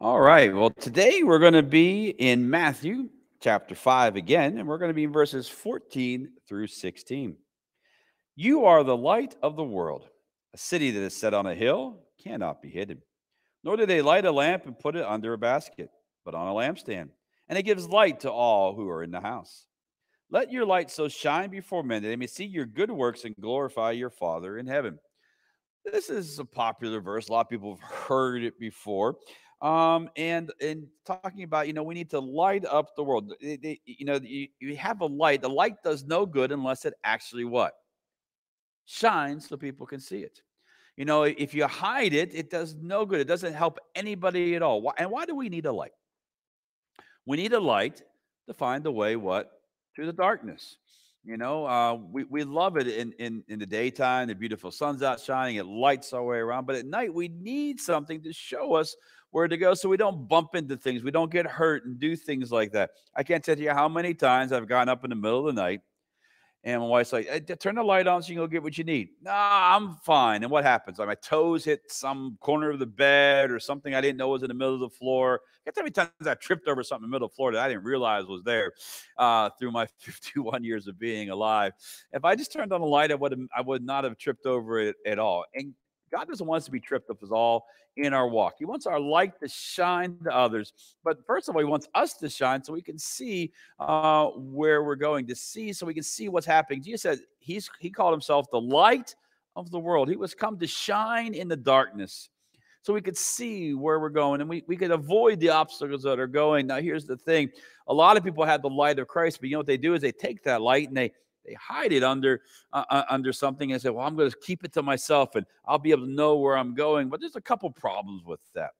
All right. Well, today we're going to be in Matthew chapter 5 again, and we're going to be in verses 14 through 16. You are the light of the world. A city that is set on a hill cannot be hidden. Nor do they light a lamp and put it under a basket, but on a lampstand, and it gives light to all who are in the house. Let your light so shine before men that they may see your good works and glorify your Father in heaven. This is a popular verse. A lot of people have heard it before. Um, and and talking about, you know, we need to light up the world. They- they- you know, you, you have a light. The light does no good unless it actually what? Shines so people can see it. You know, if you hide it, it does no good. It doesn't help anybody at all. Why, and why do we need a light? We need a light to find the way what? Through the darkness. You know, uh, we, we love it in, in, in the daytime, the beautiful sun's out shining, it lights our way around. But at night, we need something to show us where to go so we don't bump into things, we don't get hurt and do things like that. I can't tell you how many times I've gone up in the middle of the night and my wife's like, hey, turn the light on so you can go get what you need. Nah, I'm fine. And what happens? Like my toes hit some corner of the bed or something I didn't know was in the middle of the floor. How many times I tripped over something in the middle of the floor that I didn't realize was there uh, through my 51 years of being alive. If I just turned on the light, I would I would not have tripped over it at all. And God doesn't want us to be tripped up as all in our walk. He wants our light to shine to others. But first of all, He wants us to shine so we can see uh, where we're going, to see so we can see what's happening. Jesus said he's, He called Himself the light of the world. He was come to shine in the darkness so we could see where we're going and we, we could avoid the obstacles that are going. Now, here's the thing a lot of people have the light of Christ, but you know what they do is they take that light and they they hide it under uh, uh under something and say, "Well, I'm going to keep it to myself, and I'll be able to know where I'm going." But there's a couple problems with that.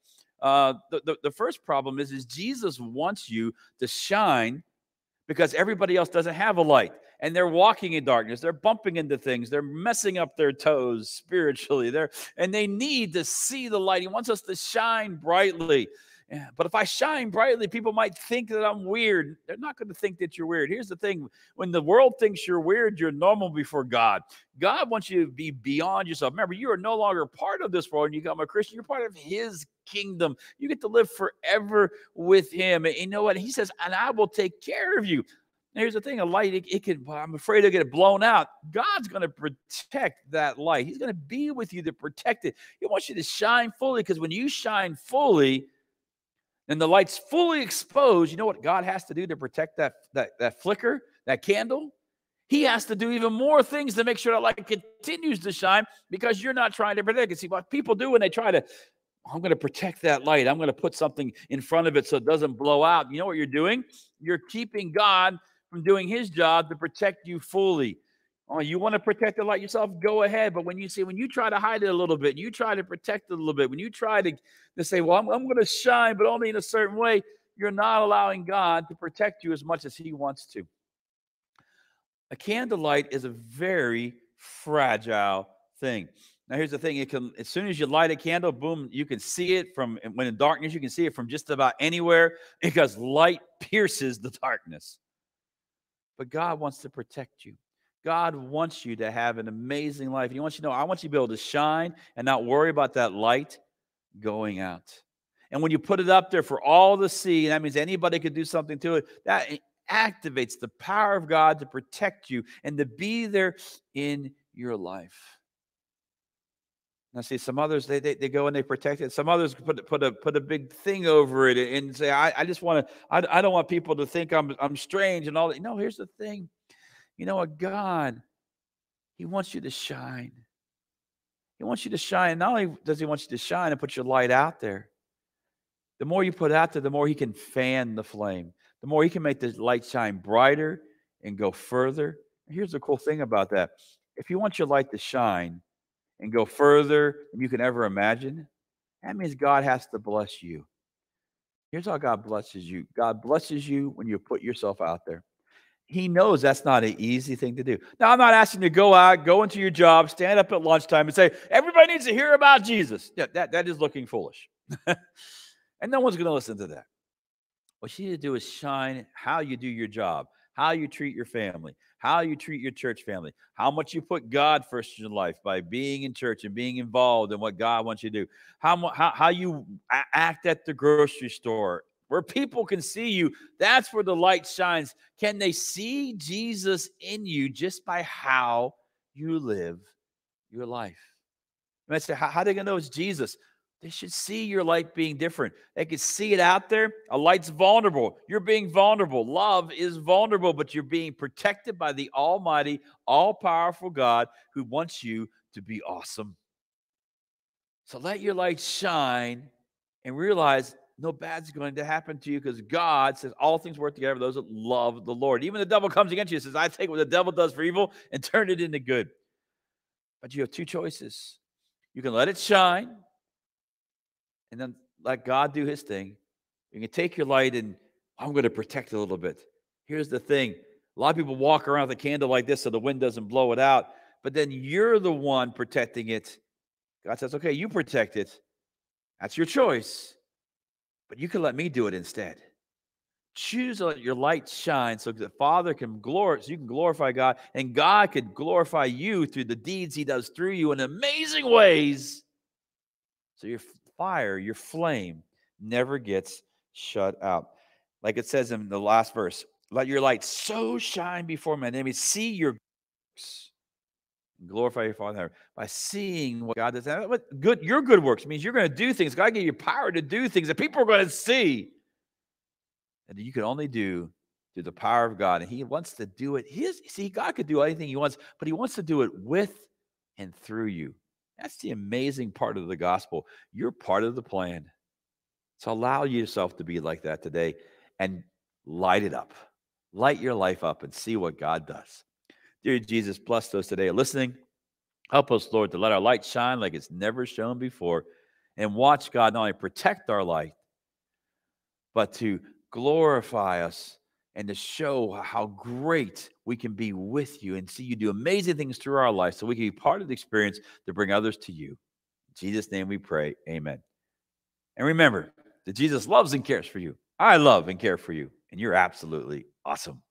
Uh, the, the the first problem is is Jesus wants you to shine because everybody else doesn't have a light and they're walking in darkness they're bumping into things they're messing up their toes spiritually they're and they need to see the light he wants us to shine brightly yeah, but if I shine brightly, people might think that I'm weird. They're not going to think that you're weird. Here's the thing when the world thinks you're weird, you're normal before God. God wants you to be beyond yourself. Remember, you are no longer part of this world and you become a Christian. You're part of His kingdom. You get to live forever with Him. And you know what? He says, and I will take care of you. Here's the thing a light, it, it can, I'm afraid to get blown out. God's going to protect that light. He's going to be with you to protect it. He wants you to shine fully because when you shine fully, and the light's fully exposed, you know what God has to do to protect that, that, that flicker, that candle? He has to do even more things to make sure that light continues to shine because you're not trying to protect it. See, what people do when they try to, I'm going to protect that light. I'm going to put something in front of it so it doesn't blow out. You know what you're doing? You're keeping God from doing his job to protect you fully. Oh, you want to protect the light yourself? Go ahead. But when you see, when you try to hide it a little bit, you try to protect it a little bit, when you try to, to say, well, I'm, I'm going to shine, but only in a certain way, you're not allowing God to protect you as much as he wants to. A candlelight is a very fragile thing. Now, here's the thing: it can, as soon as you light a candle, boom, you can see it from when in darkness, you can see it from just about anywhere because light pierces the darkness. But God wants to protect you. God wants you to have an amazing life. He wants you to know, I want you to be able to shine and not worry about that light going out. And when you put it up there for all to see, that means anybody could do something to it, that activates the power of God to protect you and to be there in your life. Now, see, some others they, they, they go and they protect it. Some others put put a put a big thing over it and say, I, I just want to, I, I don't want people to think I'm I'm strange and all that. No, here's the thing. You know what? God, He wants you to shine. He wants you to shine. Not only does He want you to shine and put your light out there, the more you put out there, the more He can fan the flame, the more He can make the light shine brighter and go further. Here's the cool thing about that if you want your light to shine and go further than you can ever imagine, that means God has to bless you. Here's how God blesses you God blesses you when you put yourself out there he knows that's not an easy thing to do. Now, I'm not asking you to go out, go into your job, stand up at lunchtime and say, everybody needs to hear about Jesus. Yeah, that, that is looking foolish. and no one's going to listen to that. What you need to do is shine how you do your job, how you treat your family, how you treat your church family, how much you put God first in your life by being in church and being involved in what God wants you to do, how, how, how you act at the grocery store, where people can see you. That's where the light shines. Can they see Jesus in you just by how you live your life? I say, how, how are they going to know it's Jesus? They should see your light being different. They can see it out there. A light's vulnerable. You're being vulnerable. Love is vulnerable, but you're being protected by the Almighty, all powerful God who wants you to be awesome. So let your light shine and realize no bad's going to happen to you because God says all things work together for those that love the Lord. Even the devil comes against you and says, I take what the devil does for evil and turn it into good. But you have two choices. You can let it shine and then let God do his thing. You can take your light and I'm going to protect it a little bit. Here's the thing a lot of people walk around with a candle like this so the wind doesn't blow it out, but then you're the one protecting it. God says, okay, you protect it. That's your choice, but you can let me do it instead. Choose to let your light shine so that Father can glorify, so you can glorify God, and God can glorify you through the deeds He does through you in amazing ways. So your fire, your flame, never gets shut out. Like it says in the last verse, let your light so shine before men. May see your works. Glorify your Father by seeing what God does. What good, your good works means you're going to do things. God gave you power to do things that people are going to see. And you can only do through the power of God. And He wants to do it. His see, God could do anything He wants, but He wants to do it with and through you. That's the amazing part of the gospel. You're part of the plan. So allow yourself to be like that today and light it up. Light your life up and see what God does. Dear Jesus, bless those today listening. Help us, Lord, to let our light shine like it's never shone before and watch God not only protect our light, but to glorify us and to show how great we can be with you and see you do amazing things through our life so we can be part of the experience to bring others to you. In Jesus' name we pray. Amen. And remember that Jesus loves and cares for you. I love and care for you, and you're absolutely awesome.